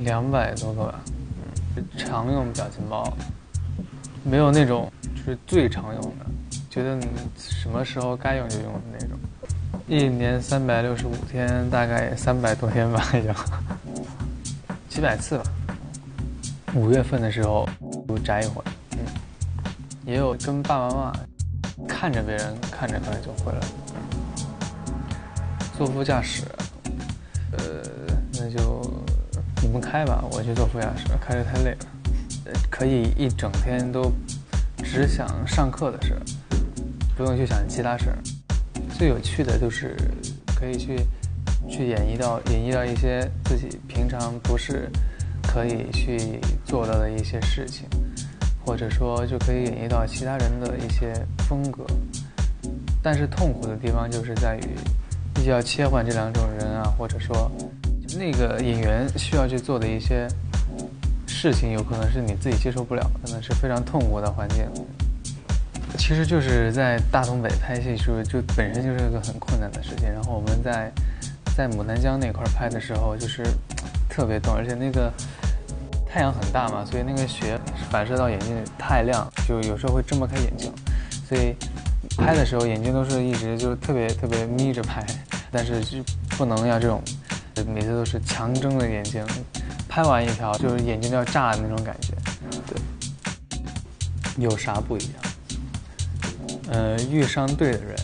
两百多个吧，嗯，常用表情包，没有那种就是最常用的，觉得什么时候该用就用的那种。一年三百六十五天，大概三百多天吧，也就几百次吧。五月份的时候就宅一会儿，嗯，也有跟爸爸妈妈看着别人看着可能就回来了。坐副驾驶，呃，那就开吧，我去坐副驾驶，开着太累了。可以一整天都只想上课的事，不用去想其他事儿。最有趣的就是可以去去演绎到演绎到一些自己平常不是可以去做到的一些事情，或者说就可以演绎到其他人的一些风格。但是痛苦的地方就是在于，必须要切换这两种人啊，或者说那个演员需要去做的一些事情，有可能是你自己接受不了，可能是非常痛苦的环境。其实就是在大东北拍戏，是就本身就是一个很困难的事情。然后我们在在牡丹江那块拍的时候，就是特别冻，而且那个太阳很大嘛，所以那个雪反射到眼睛里太亮，就有时候会睁不开眼睛。所以拍的时候眼睛都是一直就特别特别眯着拍，但是就不能要这种每次都是强睁着眼睛，拍完一条就是眼睛都要炸的那种感觉。对，有啥不一样？呃，遇上对的人，